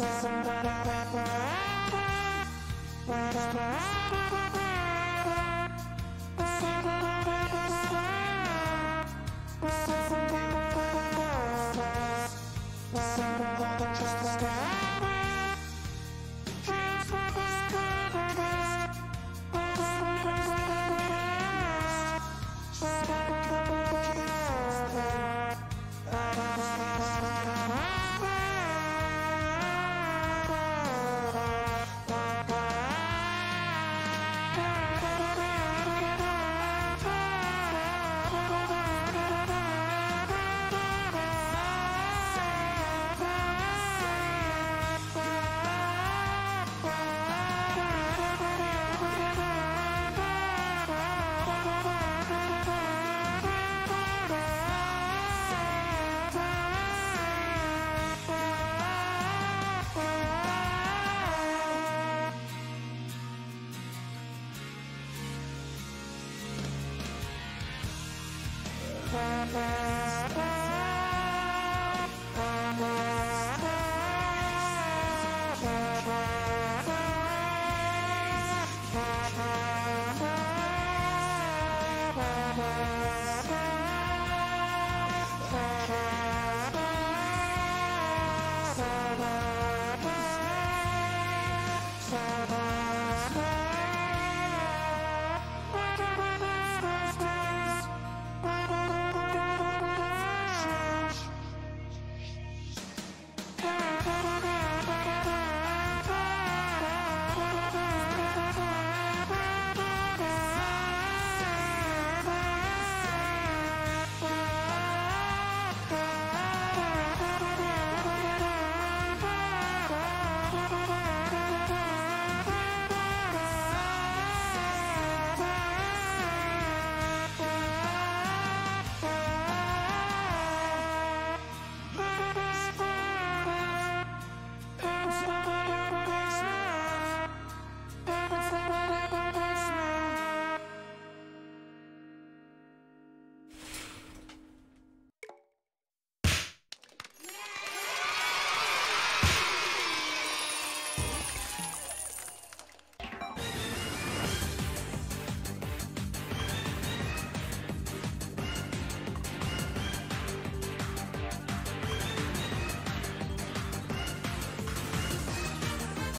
Bye. Bye.